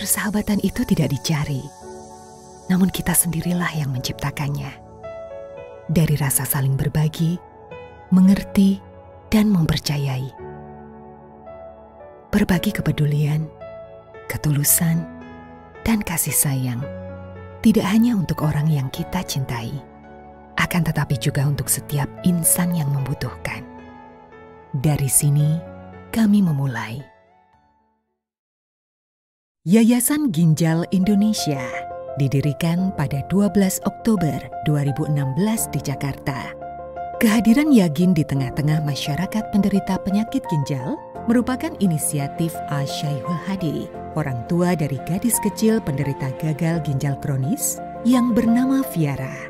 Persahabatan itu tidak dicari, namun kita sendirilah yang menciptakannya. Dari rasa saling berbagi, mengerti, dan mempercayai. Berbagi kepedulian, ketulusan, dan kasih sayang tidak hanya untuk orang yang kita cintai, akan tetapi juga untuk setiap insan yang membutuhkan. Dari sini, kami memulai. Yayasan Ginjal Indonesia didirikan pada 12 Oktober 2016 di Jakarta. Kehadiran Yagin di tengah-tengah masyarakat penderita penyakit ginjal merupakan inisiatif Asyaihul Hadi, orang tua dari gadis kecil penderita gagal ginjal kronis yang bernama Viara.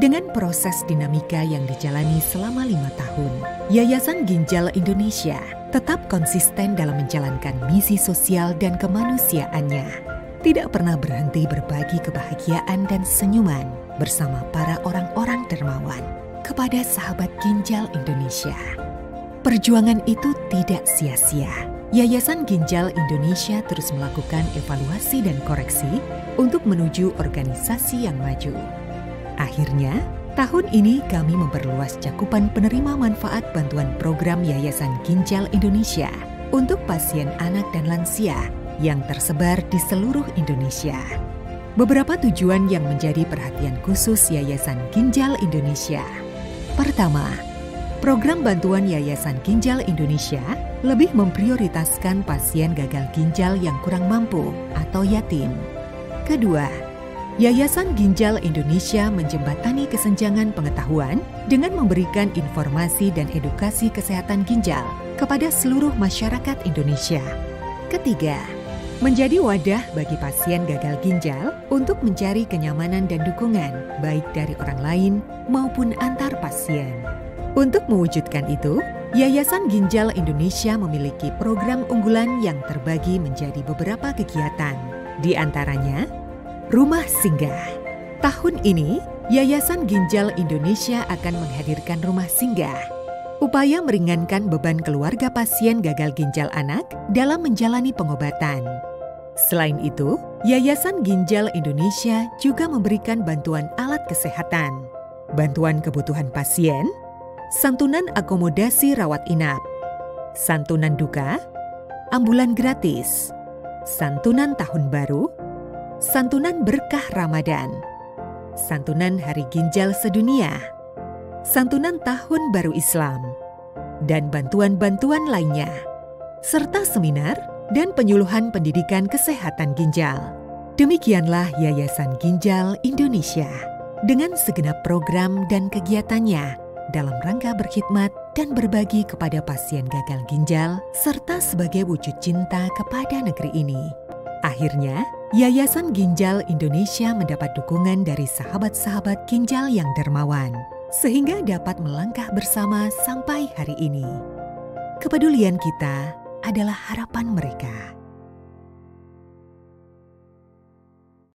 Dengan proses dinamika yang dijalani selama lima tahun, Yayasan Ginjal Indonesia tetap konsisten dalam menjalankan misi sosial dan kemanusiaannya. Tidak pernah berhenti berbagi kebahagiaan dan senyuman bersama para orang-orang dermawan kepada sahabat ginjal Indonesia. Perjuangan itu tidak sia-sia. Yayasan Ginjal Indonesia terus melakukan evaluasi dan koreksi untuk menuju organisasi yang maju. Akhirnya, Tahun ini kami memperluas cakupan penerima manfaat bantuan program Yayasan Ginjal Indonesia untuk pasien anak dan lansia yang tersebar di seluruh Indonesia. Beberapa tujuan yang menjadi perhatian khusus Yayasan Ginjal Indonesia. Pertama, program bantuan Yayasan Ginjal Indonesia lebih memprioritaskan pasien gagal ginjal yang kurang mampu atau yatim. Kedua, Yayasan Ginjal Indonesia menjembatani kesenjangan pengetahuan dengan memberikan informasi dan edukasi kesehatan ginjal kepada seluruh masyarakat Indonesia. Ketiga, menjadi wadah bagi pasien gagal ginjal untuk mencari kenyamanan dan dukungan baik dari orang lain maupun antar pasien. Untuk mewujudkan itu, Yayasan Ginjal Indonesia memiliki program unggulan yang terbagi menjadi beberapa kegiatan. Di antaranya, Rumah Singgah. Tahun ini, Yayasan Ginjal Indonesia akan menghadirkan rumah singgah. Upaya meringankan beban keluarga pasien gagal ginjal anak dalam menjalani pengobatan. Selain itu, Yayasan Ginjal Indonesia juga memberikan bantuan alat kesehatan, bantuan kebutuhan pasien, santunan akomodasi rawat inap, santunan duka, ambulan gratis, santunan tahun baru, santunan berkah Ramadan, santunan Hari Ginjal Sedunia, santunan Tahun Baru Islam, dan bantuan-bantuan lainnya, serta seminar dan penyuluhan pendidikan kesehatan ginjal. Demikianlah Yayasan Ginjal Indonesia. Dengan segenap program dan kegiatannya dalam rangka berkhidmat dan berbagi kepada pasien gagal ginjal serta sebagai wujud cinta kepada negeri ini. Akhirnya, Yayasan Ginjal Indonesia mendapat dukungan dari sahabat-sahabat ginjal yang dermawan, sehingga dapat melangkah bersama sampai hari ini. Kepedulian kita adalah harapan mereka.